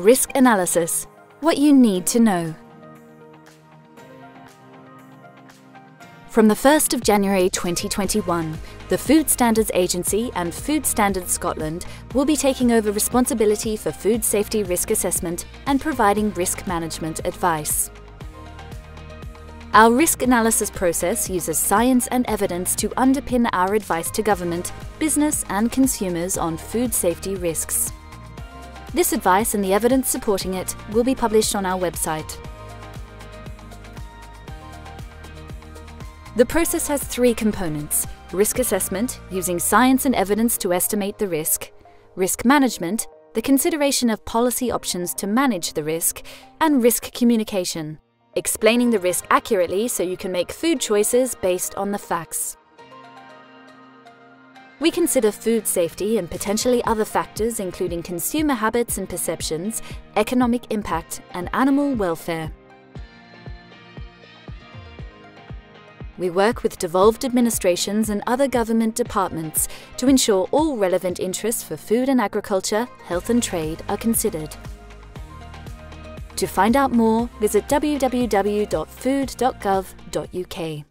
Risk Analysis What you need to know. From the 1st of January 2021, the Food Standards Agency and Food Standards Scotland will be taking over responsibility for food safety risk assessment and providing risk management advice. Our risk analysis process uses science and evidence to underpin our advice to government, business and consumers on food safety risks. This advice and the evidence supporting it will be published on our website. The process has three components risk assessment, using science and evidence to estimate the risk, risk management, the consideration of policy options to manage the risk, and risk communication, explaining the risk accurately so you can make food choices based on the facts. We consider food safety and potentially other factors including consumer habits and perceptions, economic impact, and animal welfare. We work with devolved administrations and other government departments to ensure all relevant interests for food and agriculture, health and trade are considered. To find out more, visit www.food.gov.uk.